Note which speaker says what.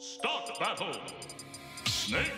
Speaker 1: Start battle! Snake!